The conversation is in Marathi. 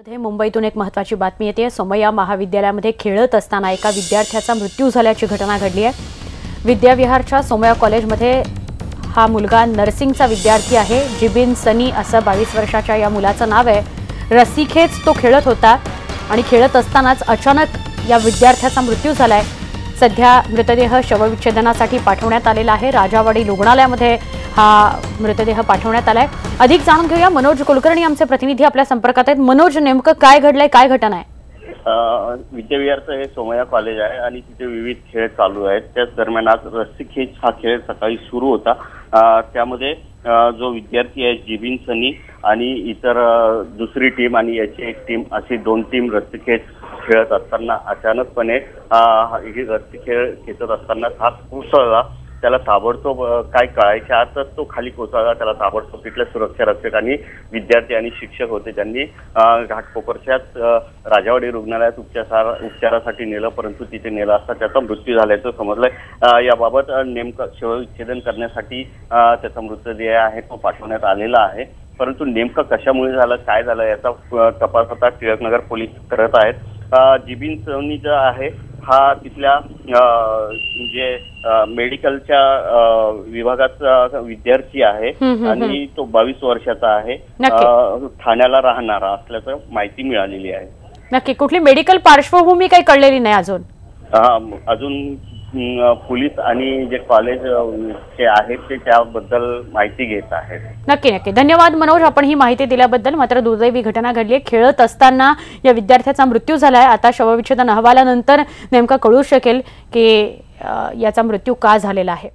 मध्ये मुंबईतून एक महत्त्वाची बातमी येते. सोमय्या महाविद्यालयामध्ये खेळत असताना एका विद्यार्थ्याचा मृत्यू झाल्याची घटना घडली आहे. विद्याविहारच्या सोमय्या कॉलेजमध्ये हा मुलगा नर्सिंगचा विद्यार्थी आहे. जिबिन सनी असं बावीस वर्षाच्या या मुलाचं नाव आहे. रस्सीखेच तो खेळत होता आणि खेळत असतानाच अचानक या विद्यार्थ्याचा मृत्यू झाला आहे सध्या मृतदेह शवविच्छेदनासाठी पाठवण्यात आलेला आहे. राजावाडी रुग्णालयामध्ये हा मृतदेह पाठवण्यात आलाय. अधिक जाणून घेऊया मनोज कुलकर्णी आमचे प्रतिनिधी आपल्या संपर्कात आहेत. मनोज नेमकं काय घडलंय काय घटना आहे? विद्याविहारचं हे सोमया कॉलेज आहे आणि तिथे विविध खेळ चालू आहेत. त्याच दरम्यान आज रस्सीखेच हा खेळ सकाळी सुरू होता. त्यामध्ये जो विद्यार्थी आहे जिबिन सनी आणि इतर दुसरी टीम आणि याची एक टीम अशी दोन टीम रस्सीखेच खेळत असताना अचानकपणे ही रस्सी खेळ खेचत असताना हा कोसळला. त्याला ताबडतोब काय कळायच्या आतच तो खाली कोसळला त्याला ताबडतोब तिथल्या सुरक्षा रक्षक आणि विद्यार्थी आणि शिक्षक होते. त्यांनी घाटकोपरच्याच राजावाडी रुग्णालयात उपचार उपचारासाठी नेलं परंतु तिथे नेलं असता त्याचा मृत्यू झाल्याचं समजलंय. याबाबत नेमकं शवविच्छेदन करण्यासाठी त्याचा मृतदेह आहे तो पाठवण्यात आलेला आहे. परंतु नेमकं कशामुळे झालं काय झालं याचा तपास आता टिळकनगर पोलीस करत आहेत. जिबिन सोनी जो आहे हा तिथल्या अ, मेडिकलच्या विभागाचा विद्यार्थी आहे आणि तो बावीस वर्षाचा आहे. ठाण्याला राहणारा असल्याचं माहिती मिळालेली आहे. नक्की. कुठली मेडिकल पार्श्वभूमी काही कळलेली नाही अजून? अजून पोलीस आणि जे कॉलेज जे आहेत ते त्याबद्दल माहिती घेत आहेत. नक्की नक्की. धन्यवाद मनोज आपण ही माहिती दिल्याबद्दल. मात्र दुर्दैवी घटना घडली आहे. खेळत असताना या विद्यार्थ्याचा मृत्यू झालाय. आता शवविच्छेदन अहवालानंतर नेमका कळू शकेल की याचा मृत्यू का झालेला आहे.